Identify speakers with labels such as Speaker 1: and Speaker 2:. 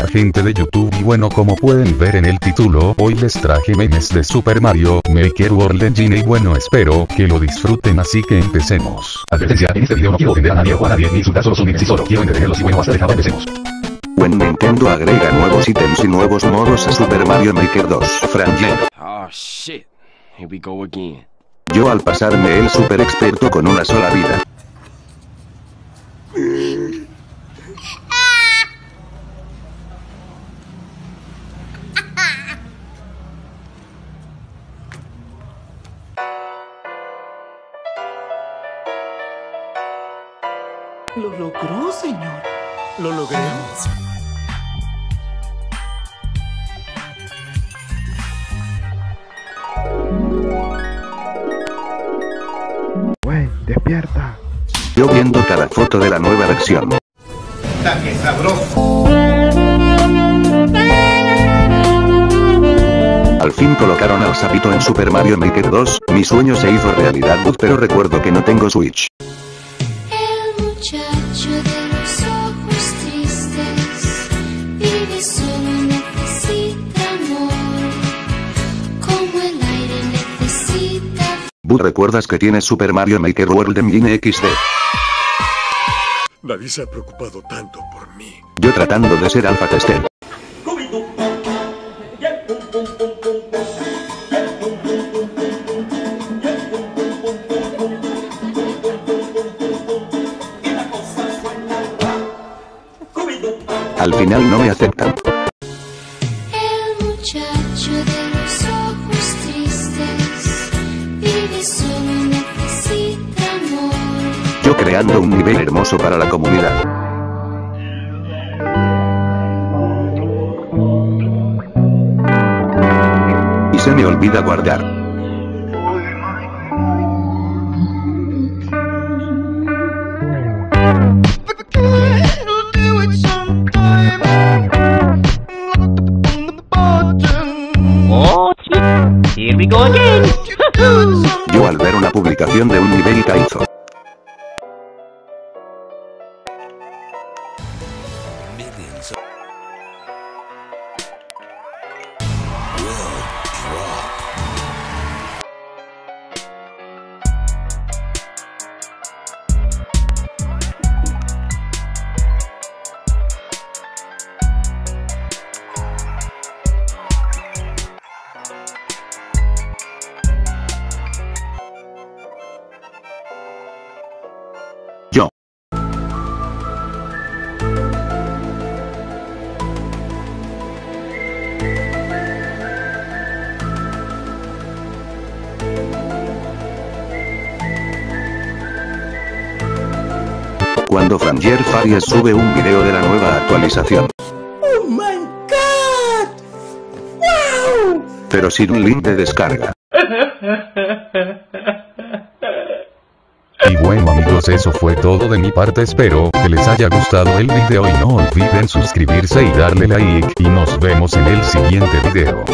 Speaker 1: Hola gente de YouTube y bueno como pueden ver en el título, hoy les traje memes de Super Mario Maker World Engine y bueno espero que lo disfruten así que empecemos.
Speaker 2: Advertencia, en este video no quiero ofender a nadie o a nadie ni insultar solo memes y solo quiero entretenerlos y bueno hasta dejado empecemos.
Speaker 3: Buen Nintendo agrega nuevos ítems y nuevos modos a Super Mario Maker 2. Frangel.
Speaker 4: Oh shit. Here we go again.
Speaker 3: Yo al pasarme el super experto con una sola vida.
Speaker 5: Lo logró, señor. Lo logré.
Speaker 6: Güey, despierta.
Speaker 3: Yo viendo cada foto de la nueva versión. Al fin colocaron al sapito en Super Mario Maker 2, mi sueño se hizo realidad pero recuerdo que no tengo Switch.
Speaker 7: Muchacho de los ojos tristes vive solo, necesita amor, como el aire necesita
Speaker 3: Bud recuerdas que tienes Super Mario Maker World Engine XD.
Speaker 8: Nadie se ha preocupado tanto por mí.
Speaker 3: Yo tratando de ser alfa tester. Al final no me aceptan.
Speaker 7: El muchacho de los ojos tristes vive solo, necesita amor.
Speaker 3: Yo creando un nivel hermoso para la comunidad. Y se me olvida guardar. Yo al ver una publicación de un nivel y Cuando Franger Farias sube un video de la nueva actualización.
Speaker 5: ¡Oh, my God! ¡Wow!
Speaker 3: pero sin un link de descarga.
Speaker 1: Y bueno amigos eso fue todo de mi parte espero que les haya gustado el video y no olviden suscribirse y darle like y nos vemos en el siguiente video.